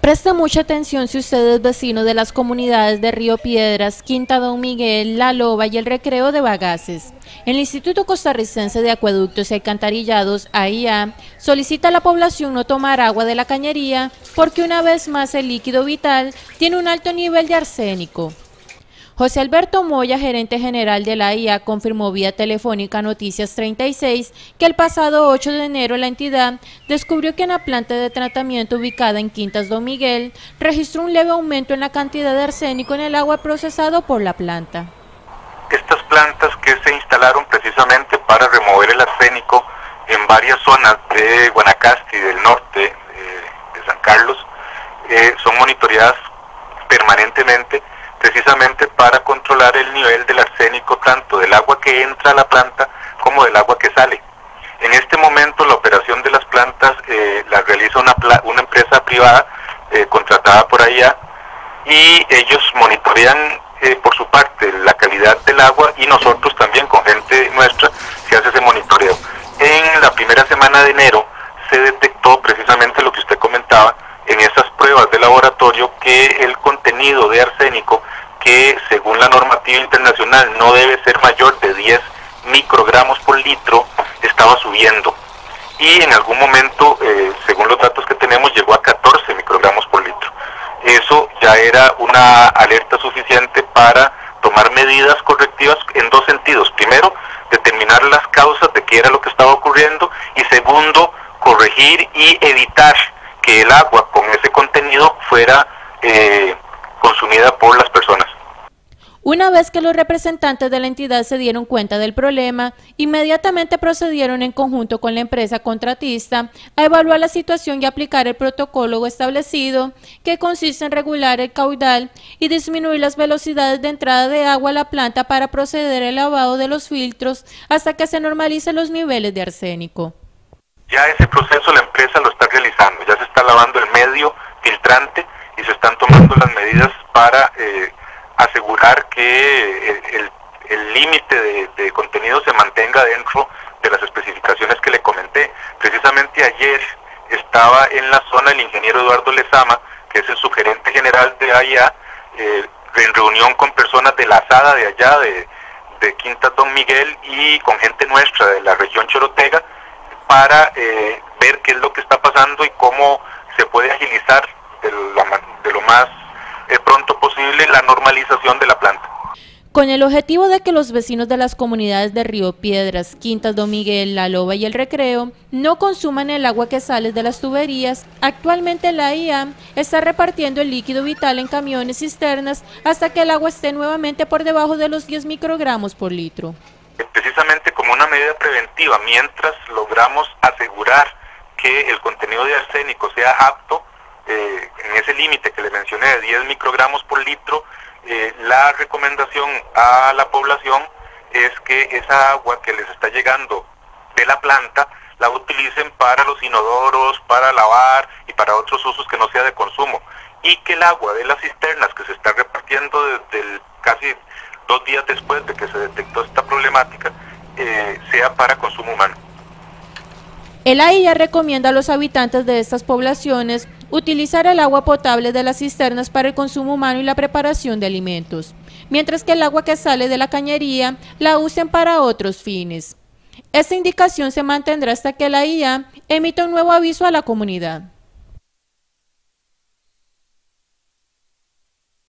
Preste mucha atención si usted es vecino de las comunidades de Río Piedras, Quinta Don Miguel, La Loba y el Recreo de Bagaces. El Instituto Costarricense de Acueductos y Alcantarillados, AIA, solicita a la población no tomar agua de la cañería porque una vez más el líquido vital tiene un alto nivel de arsénico. José Alberto Moya, gerente general de la IA, confirmó vía telefónica Noticias 36 que el pasado 8 de enero la entidad descubrió que en la planta de tratamiento ubicada en Quintas Don Miguel registró un leve aumento en la cantidad de arsénico en el agua procesado por la planta. Estas plantas que se instalaron precisamente para remover el arsénico en varias zonas de Guanacaste y del norte eh, de San Carlos eh, son monitoreadas permanentemente precisamente para controlar el nivel del arsénico tanto del agua que entra a la planta como del agua que sale. En este momento la operación de las plantas eh, la realiza una, una empresa privada eh, contratada por allá y ellos monitorean eh, por su parte la calidad del agua y nosotros también con gente nuestra se hace ese monitoreo. En la primera semana de enero se detectó precisamente lo que usted comentaba en esas pruebas de laboratorio que el contenido de arsénico que según la normativa internacional no debe ser mayor de 10 microgramos por litro, estaba subiendo. Y en algún momento, eh, según los datos que tenemos, llegó a 14 microgramos por litro. Eso ya era una alerta suficiente para tomar medidas correctivas en dos sentidos. Primero, determinar las causas de qué era lo que estaba ocurriendo y segundo, corregir y evitar que el agua con ese contenido fuera eh, consumida por las personas. Una vez que los representantes de la entidad se dieron cuenta del problema, inmediatamente procedieron en conjunto con la empresa contratista a evaluar la situación y aplicar el protocolo establecido, que consiste en regular el caudal y disminuir las velocidades de entrada de agua a la planta para proceder al lavado de los filtros hasta que se normalicen los niveles de arsénico. Ya ese proceso la empresa lo está realizando, ya se está lavando el medio filtrante y se están tomando las medidas para eh, asegurar que el límite de, contenido se mantenga dentro de las especificaciones que le comenté. Precisamente ayer estaba en la zona el ingeniero Eduardo Lezama, que es el sugerente general de AIA, eh, en reunión con personas de la asada de allá, de, de Quinta Don Miguel y con gente nuestra de la región Chorotega, para eh, ver qué es lo que está pasando y cómo se puede agilizar de lo más pronto posible la normalización de la planta. Con el objetivo de que los vecinos de las comunidades de Río Piedras, Quintas Don Miguel, La Loba y El Recreo no consuman el agua que sale de las tuberías, actualmente la IA está repartiendo el líquido vital en camiones cisternas hasta que el agua esté nuevamente por debajo de los 10 microgramos por litro. Precisamente como una medida preventiva, mientras logramos asegurar que el contenido de arsénico sea apto eh, en ese límite que le mencioné de 10 microgramos por litro, eh, la recomendación a la población es que esa agua que les está llegando de la planta la utilicen para los inodoros, para lavar y para otros usos que no sea de consumo. Y que el agua de las cisternas que se está repartiendo desde casi dos días después de que se detectó esta problemática eh, sea para consumo humano. El AIA recomienda a los habitantes de estas poblaciones utilizar el agua potable de las cisternas para el consumo humano y la preparación de alimentos, mientras que el agua que sale de la cañería la usen para otros fines. Esta indicación se mantendrá hasta que la IA emita un nuevo aviso a la comunidad.